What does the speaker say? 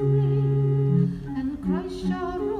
and Christ shall rule.